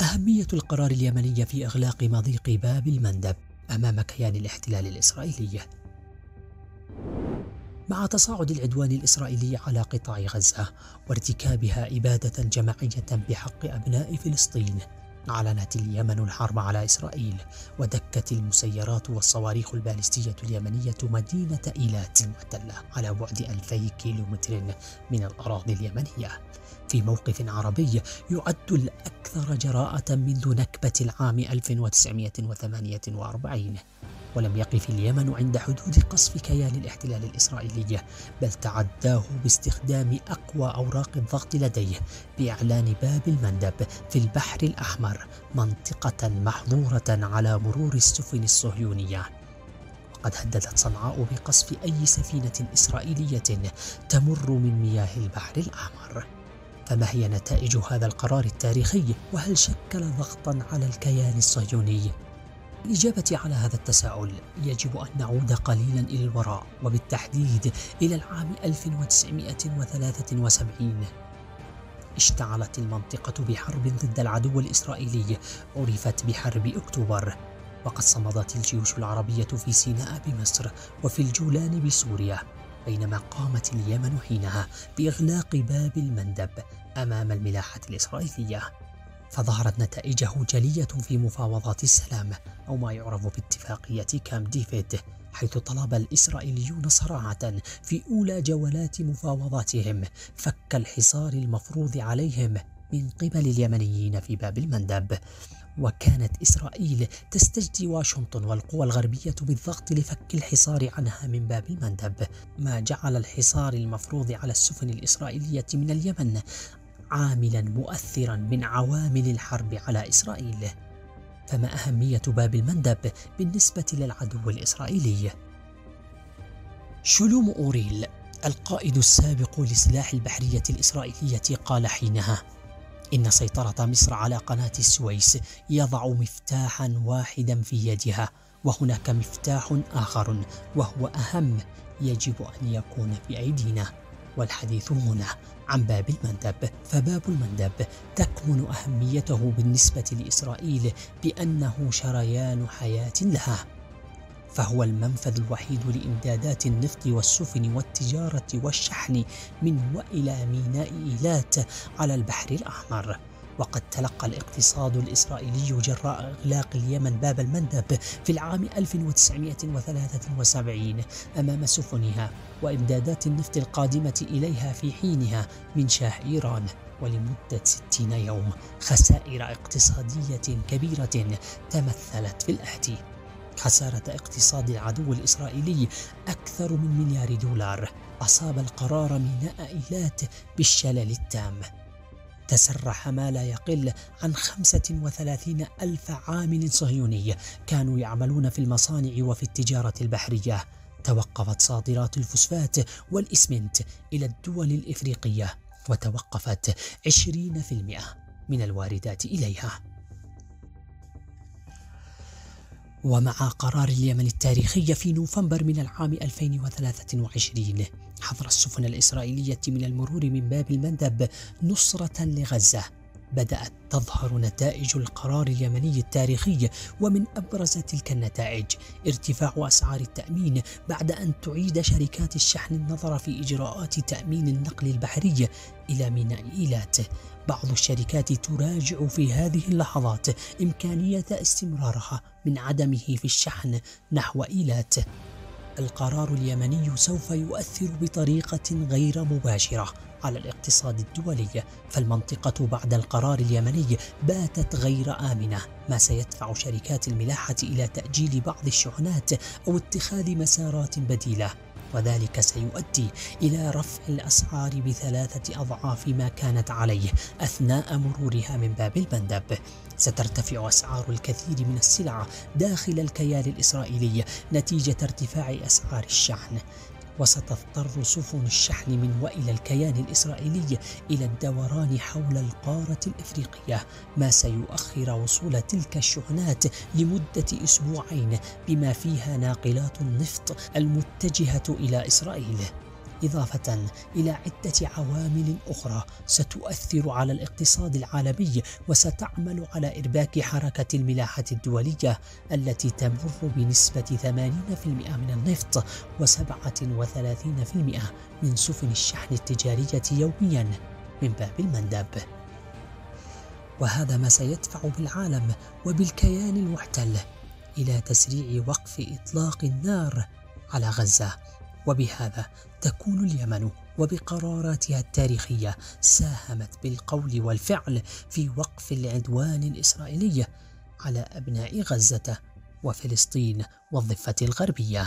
أهمية القرار اليمني في إغلاق مضيق باب المندب أمام كيان الاحتلال الإسرائيلي. مع تصاعد العدوان الإسرائيلي على قطاع غزة وارتكابها إبادة جماعية بحق أبناء فلسطين أعلنت اليمن الحرب على إسرائيل ودكت المسيرات والصواريخ البالستية اليمنية مدينة إيلات المحتلة على بعد ألفي كيلومتر من الأراضي اليمنية. في موقف عربي يعد الأكثر جراءة منذ نكبة العام 1948 ولم يقف اليمن عند حدود قصف كيان الاحتلال الإسرائيلي بل تعداه باستخدام أقوى أوراق الضغط لديه بإعلان باب المندب في البحر الأحمر منطقة محظورة على مرور السفن الصهيونية. وقد هددت صنعاء بقصف أي سفينة إسرائيلية تمر من مياه البحر الأحمر. فما هي نتائج هذا القرار التاريخي؟ وهل شكل ضغطا على الكيان الصهيوني؟ الإجابة على هذا التساؤل يجب أن نعود قليلا إلى الوراء وبالتحديد إلى العام 1973 اشتعلت المنطقة بحرب ضد العدو الإسرائيلي عرفت بحرب أكتوبر وقد صمدت الجيوش العربية في سيناء بمصر وفي الجولان بسوريا بينما قامت اليمن حينها بإغلاق باب المندب أمام الملاحة الإسرائيلية. فظهرت نتائجه جلية في مفاوضات السلام أو ما يعرف باتفاقية كام ديفيد حيث طلب الإسرائيليون صراحة في أولى جولات مفاوضاتهم فك الحصار المفروض عليهم من قبل اليمنيين في باب المندب. وكانت إسرائيل تستجدي واشنطن والقوى الغربية بالضغط لفك الحصار عنها من باب المندب ما جعل الحصار المفروض على السفن الإسرائيلية من اليمن عاملا مؤثرا من عوامل الحرب على إسرائيل فما أهمية باب المندب بالنسبة للعدو الإسرائيلي؟ شلوم أوريل القائد السابق لسلاح البحرية الإسرائيلية قال حينها إن سيطرة مصر على قناة السويس يضع مفتاحا واحدا في يدها وهناك مفتاح آخر وهو أهم يجب أن يكون في أيدينا والحديث هنا عن باب المندب. فباب المندب تكمن أهميته بالنسبة لإسرائيل بأنه شريان حياة لها. فهو المنفذ الوحيد لإمدادات النفط والسفن والتجارة والشحن من وإلى ميناء إيلات على البحر الأحمر. وقد تلقى الاقتصاد الإسرائيلي جراء إغلاق اليمن باب المندب في العام 1973 أمام سفنها وإمدادات النفط القادمة إليها في حينها من شاه إيران ولمدة 60 يوم. خسائر اقتصادية كبيرة تمثلت في الآتي خسارة اقتصاد العدو الإسرائيلي أكثر من مليار دولار أصاب القرار ميناء إيلات بالشلل التام. تسرح ما لا يقل عن 35 ألف عامل صهيوني كانوا يعملون في المصانع وفي التجارة البحرية. توقفت صادرات الفوسفات والإسمنت إلى الدول الإفريقية وتوقفت 20% من الواردات إليها. ومع قرار اليمن التاريخي في نوفمبر من العام 2023 حظر السفن الإسرائيلية من المرور من باب المندب نصرة لغزة. بدأت تظهر نتائج القرار اليمني التاريخي ومن أبرز تلك النتائج ارتفاع أسعار التأمين بعد أن تعيد شركات الشحن النظر في إجراءات تأمين النقل البحري إلى ميناء إيلات. بعض الشركات تراجع في هذه اللحظات إمكانية استمرارها من عدمه في الشحن نحو إيلات. القرار اليمني سوف يؤثر بطريقة غير مباشرة على الاقتصاد الدولي فالمنطقة بعد القرار اليمني باتت غير آمنة ما سيدفع شركات الملاحة إلى تأجيل بعض الشحنات أو اتخاذ مسارات بديلة. وذلك سيؤدي إلى رفع الأسعار بثلاثة أضعاف ما كانت عليه أثناء مرورها من باب المندب سترتفع أسعار الكثير من السلع داخل الكيان الإسرائيلي نتيجة ارتفاع أسعار الشحن. وستضطر سفن الشحن من وإلى الكيان الإسرائيلي إلى الدوران حول القارة الإفريقية ما سيؤخر وصول تلك الشحنات لمدة أسبوعين بما فيها ناقلات النفط المتجهة إلى إسرائيل. إضافة إلى عدة عوامل أخرى ستؤثر على الاقتصاد العالمي وستعمل على إرباك حركة الملاحة الدولية التي تمر بنسبة 80% من النفط و37% من سفن الشحن التجارية يوميا من باب المندب. وهذا ما سيدفع بالعالم وبالكيان المحتل إلى تسريع وقف إطلاق النار على غزة. وبهذا تكون اليمن وبقراراتها التاريخية ساهمت بالقول والفعل في وقف العدوان الإسرائيلي على أبناء غزة وفلسطين والضفة الغربية.